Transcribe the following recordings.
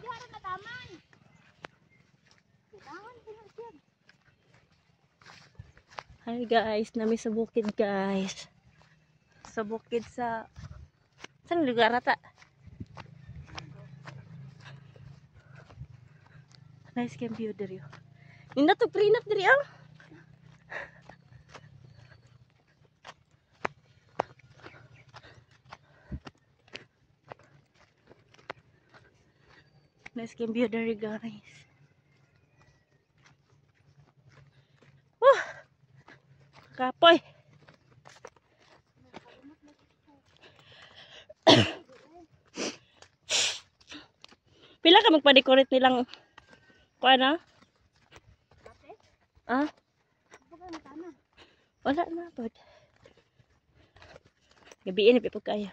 di harang na taman. Kailangan ko na siya. Hi guys, nami sa bukid guys. Sa bukid sa... Saan lugar ata? Nice cam view diri. oh. Nindot og prinap diri oh. Nice cam view diri guys. Woo! Kapoy. Pila ka magpa-decorate nilang kuha na? Ah, wala na pod. Gabiin na pipog kaya.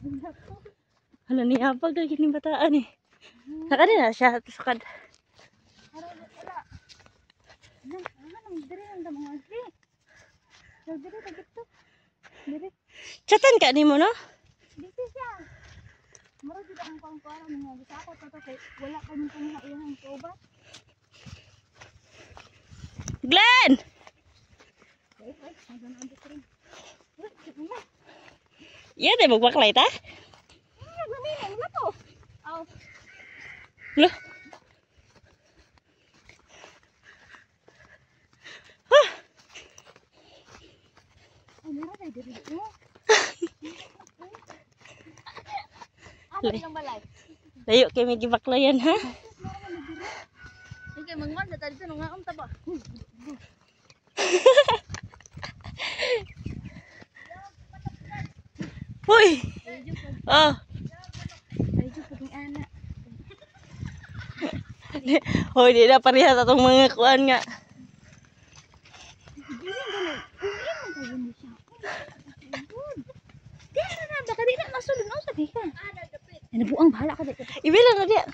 Siya. Hala ni apag na gining bataan eh. Saka na siya sukad. Ah, ang to. Diri, Chatan ka nimo no? dito siya. Maro dito ang pangkuara mga gisako to to kay wala kami kung naiyang kauban. Glenn! Ay, ay, hanggang nandito rin. Jadi buat pakai ta? Loh. Hah. Layo kay may gibaklayan ha. Okay, mangon na tayo sa nunga om taba. Hoy! Oh, hoy di na pareha sa tong mga kuan nga. Ano buang bahala ka dito. Ibilang na diya.